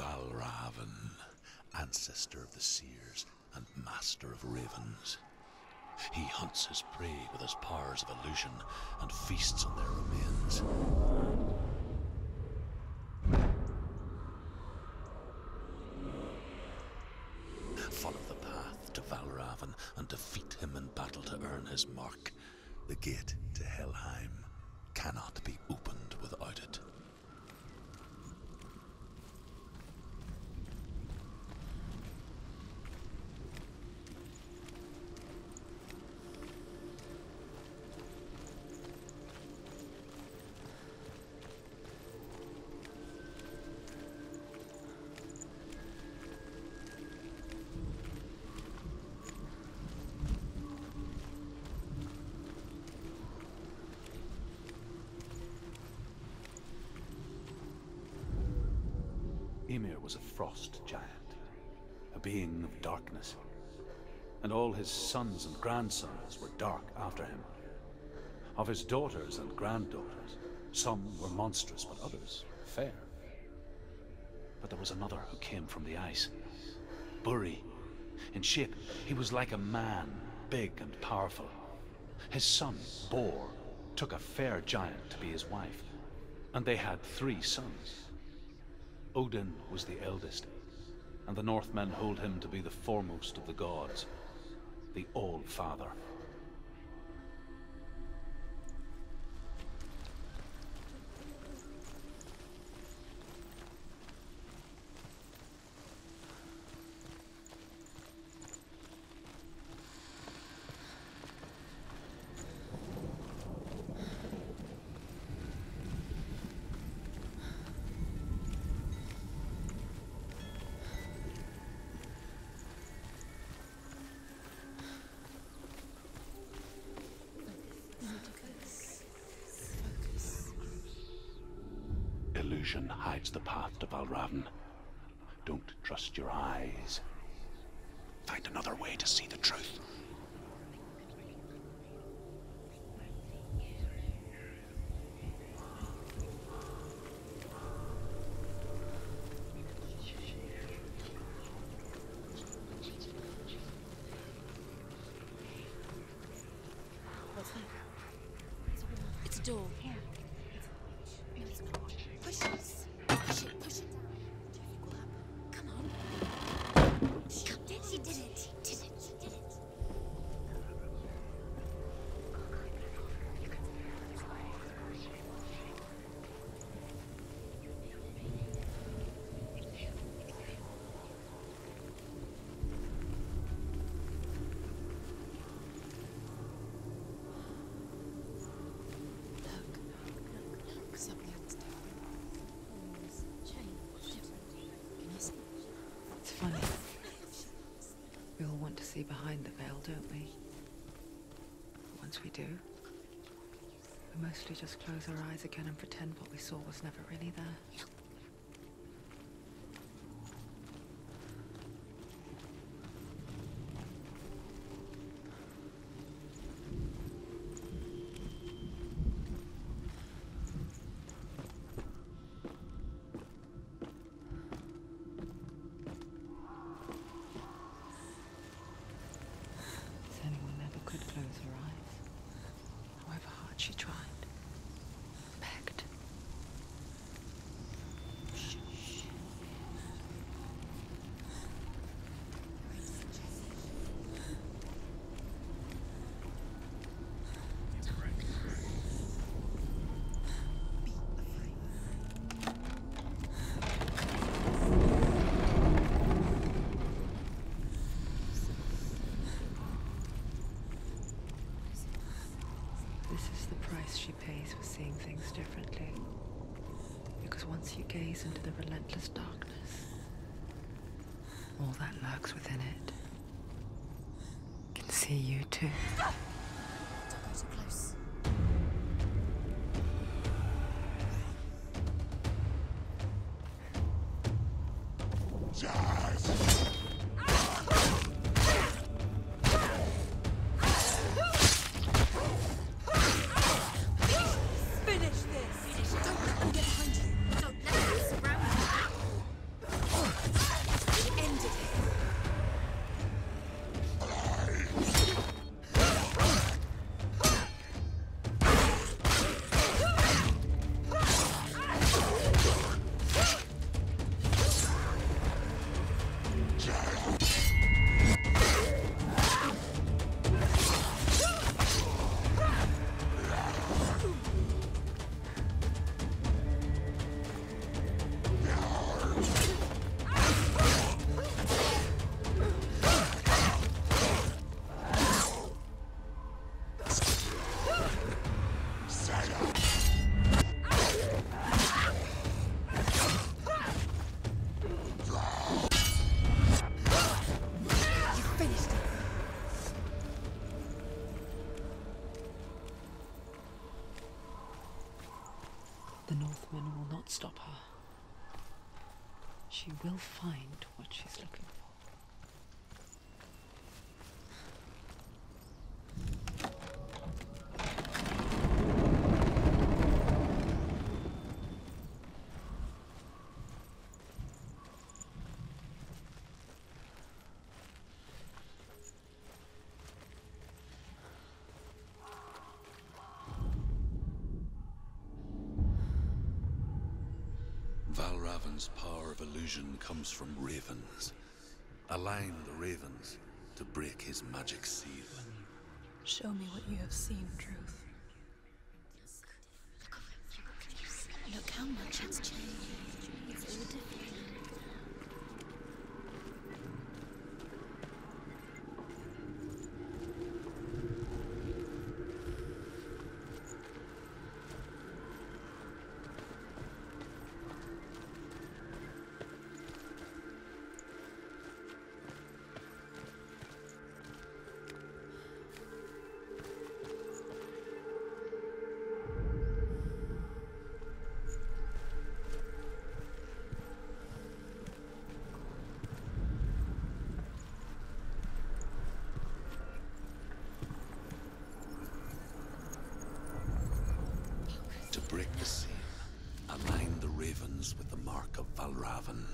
Valravn, ancestor of the seers and master of ravens. He hunts his prey with his powers of illusion and feasts on their remains. Ymir was a frost giant, a being of darkness. And all his sons and grandsons were dark after him. Of his daughters and granddaughters, some were monstrous, but others fair. But there was another who came from the ice. Buri. In shape, he was like a man, big and powerful. His son, Bor, took a fair giant to be his wife, and they had three sons. Odin was the eldest, and the Northmen hold him to be the foremost of the gods, the All-Father. Illusion hides the path to Valravn. Don't trust your eyes. Find another way to see the truth. We all want to see behind the veil, don't we? Once we do, we mostly just close our eyes again and pretend what we saw was never really there. Senua never could close her eyes, however hard she tried. Begged. This is the price she pays for seeing things differently. Because once you into the relentless darkness, all that lurks within it can see you too. Don't go too close. Finish She will find what she's looking for. Valravn's power of illusion comes from ravens. Align the ravens to break his magic seal. Show me what you have seen, Truth. Look how much it's changed. Break the seal, align the ravens with the mark of Valravn.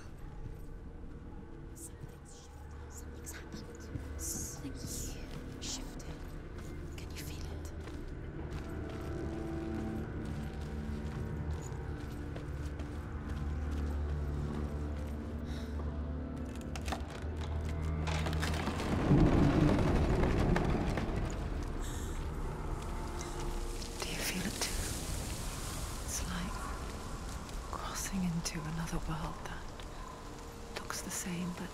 Crossing into another world that looks the same but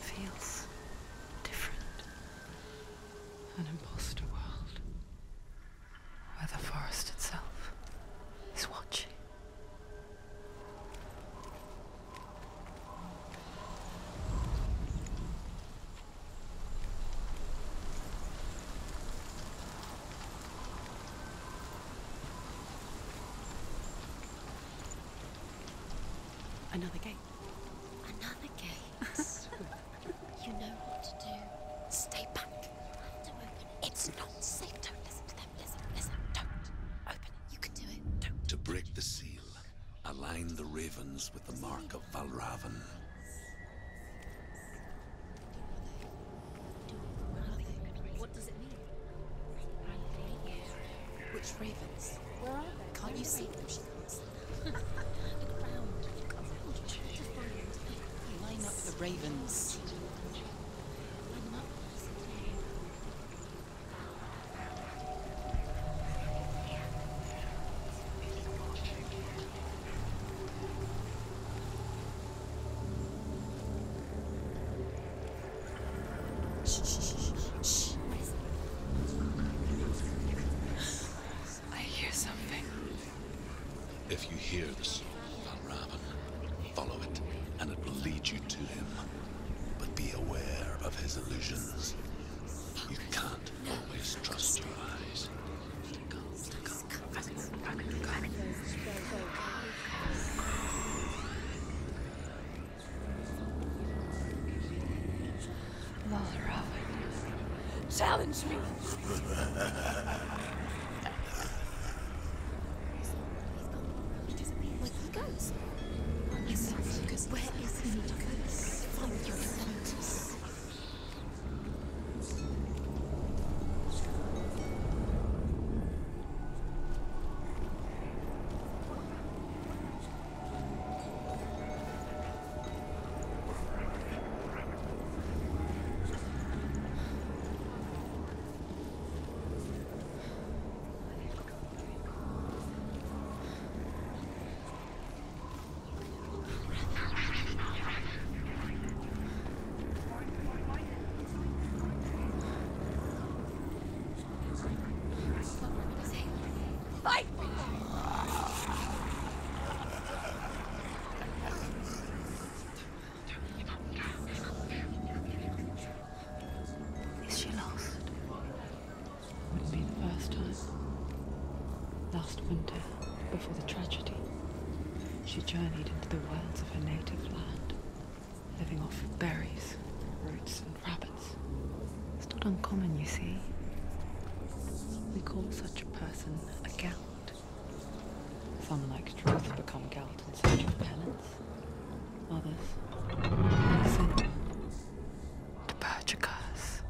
feels different. An imposter world Another gate. Another gate. you know what to do. Stay back. You have to open it. It's not safe. Don't listen to them. Listen, listen. Don't. Open it. You can do it. Don't. To break the seal, align the ravens with the mark of Valravn. What does it mean? Which ravens? Where are they? Can't you see them? She can't see them. Look around. Look around. Try to find. Line up the ravens. Line them up. Shh, shh, shh, shh, shh. What is it? I hear something. If you hear the song of Valravn, follow it, and it will lead you to him. But be aware of his illusions. You can't always trust your eyes. Challenge me! Where he goes? Because where is he? Follow your scent. Fight! Is she lost? Wouldn't be the first time. Last winter, before the tragedy, she journeyed into the wilds of her native land. living off berries, roots, and rabbits. It's not uncommon, you see. We call such a person a Gelt. Some, like Druth, become Gelt in search of penance. Others, sin. To purge a curse.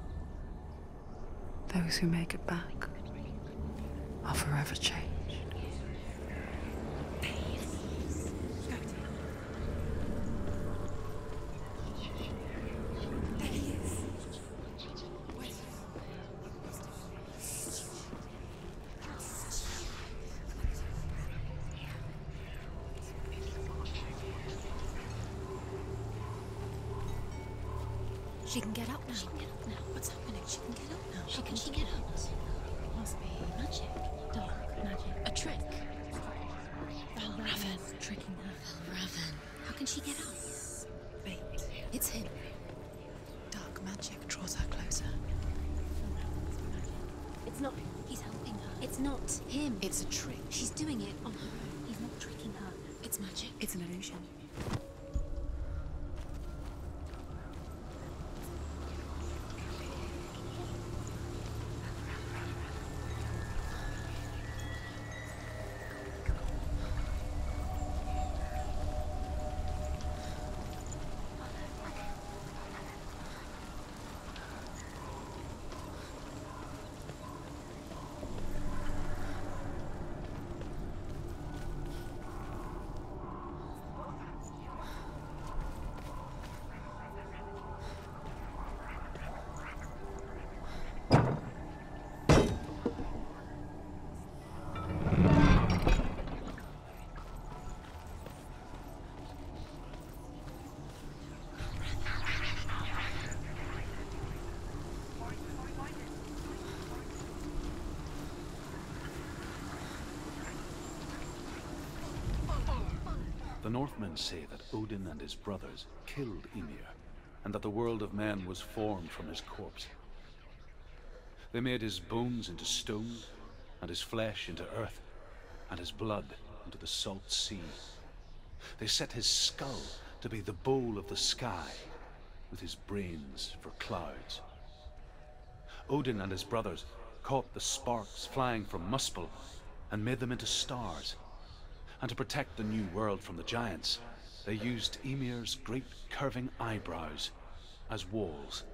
Those who make it back are forever changed. She can get up now. She can get up now. What's happening? She can get up now. She can she get up? Must be magic. Dark magic. A trick. Raven tricking her. Raven. How can she get up? Bait. It's him. Dark magic draws her closer. It's not. He's helping her. It's not him. It's a trick. She's doing it on her own. He's not tricking her. It's magic. It's an illusion. Northmen say that Odin and his brothers killed Ymir, and that the world of men was formed from his corpse. They made his bones into stone, and his flesh into earth, and his blood into the salt sea. They set his skull to be the bowl of the sky, with his brains for clouds. Odin and his brothers caught the sparks flying from Muspel and made them into stars. And to protect the new world from the giants, they used Ymir's great curving eyebrows as walls.